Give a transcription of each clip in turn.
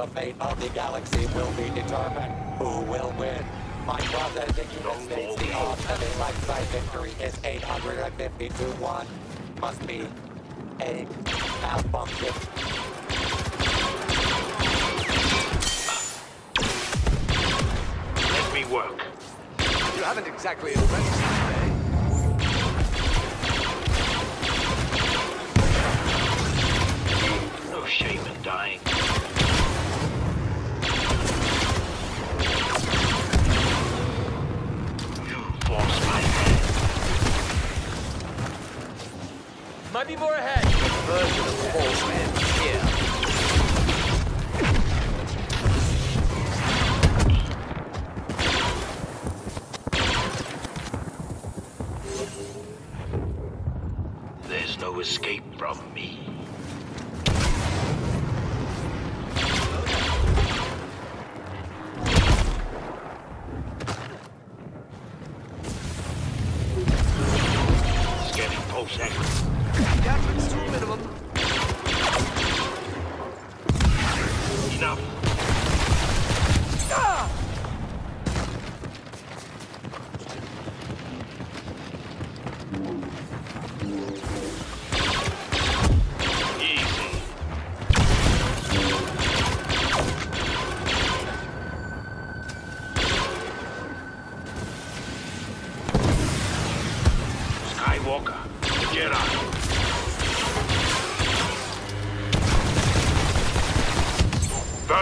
the fate of the galaxy will be determined. Who will win? My processing unit states the odds of a light side victory is 850 to 1. Must be a malfunction. Let me work. You haven't exactly impressed us today. Eh? No shame in dying. More ahead. Version here. There's no escape from me.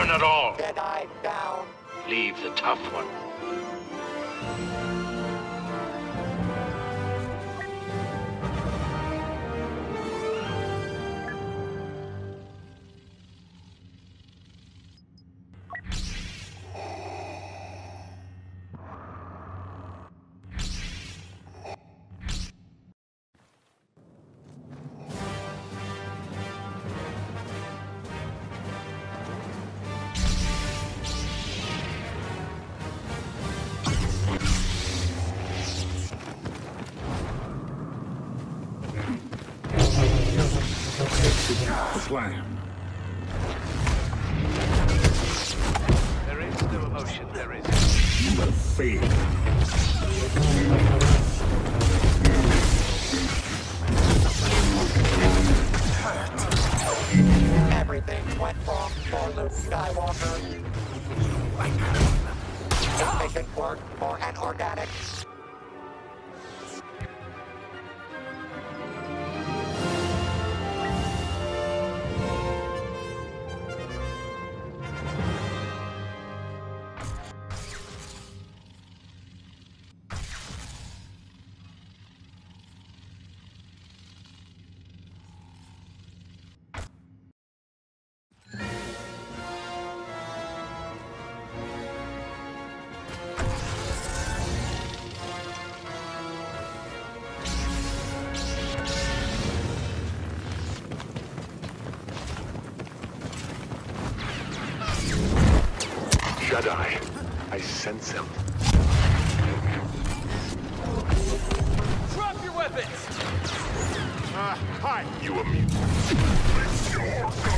Burn it all. Jedi down. Leave the tough one. Slam. There is no emotion, there is. You have failed. Everything went wrong for Luke Skywalker. This mission worked for an organic. Jedi. I sense him. Drop your weapons! Ah, hi. You immune. You